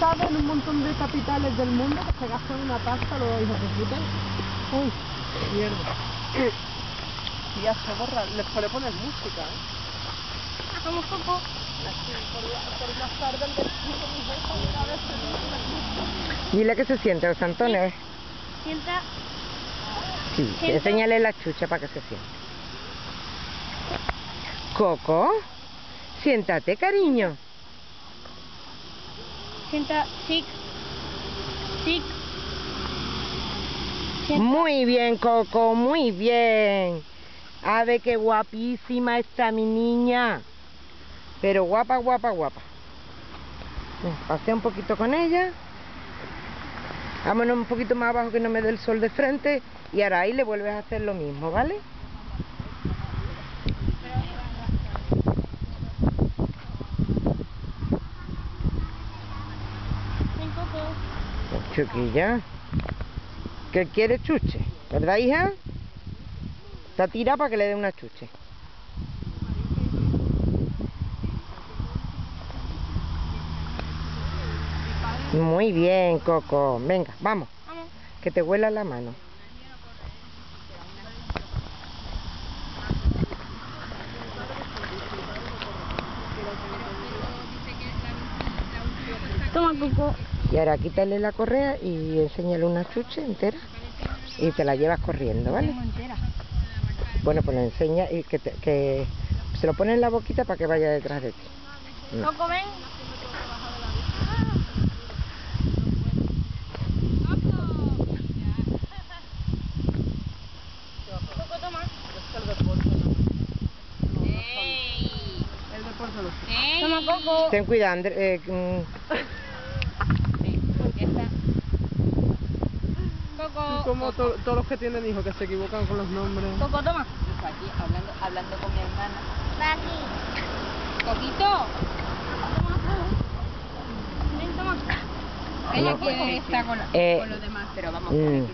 saben un montón de capitales del mundo que se gastan una pasta los hijos de puta. Uy, mierda. Y ya se borra, le suele poner música, ¿eh? Hagamos poco. Así, por, la- del chico, mi jefa, una vez se puso una Dile que se siente, José Antonio. eh. Sienta. Sí, enséñale la chucha para que se siente. Coco, siéntate, cariño. Sienta. Muy bien, Coco, muy bien. A ver qué guapísima está mi niña. Pero guapa, guapa, guapa. Pasea un poquito con ella. Vámonos un poquito más abajo que no me dé el sol de frente. Y ahora ahí le vuelves a hacer lo mismo, ¿vale? Ven, Coco. Chiquilla. ¿Qué quiere chuche? ¿Verdad, hija? Está tirada para que le dé una chuche. Muy bien, Coco. Venga. Vamos. Que te huela la mano. Toma, Coco. Y ahora quítale la correa y enséñale una chuche entera. Y te la llevas corriendo, ¿vale? entera. Bueno, pues le enseña y que, te- que se lo pone en la boquita para que vaya detrás de ti. No. Coco, ven. Coco, toma. el deporte, ¿no? El deporte lo sé. Toma, Coco. Ten cuidado, André- eh, mm, Coco. Como to- todos los que tienen hijos que se equivocan con los nombres. Coco, toma. aquí hablando, hablando con mi hermana. Aquí. Coquito, Ven, toma. ella quiere estar con, Eh, con los demás, pero vamos, mm.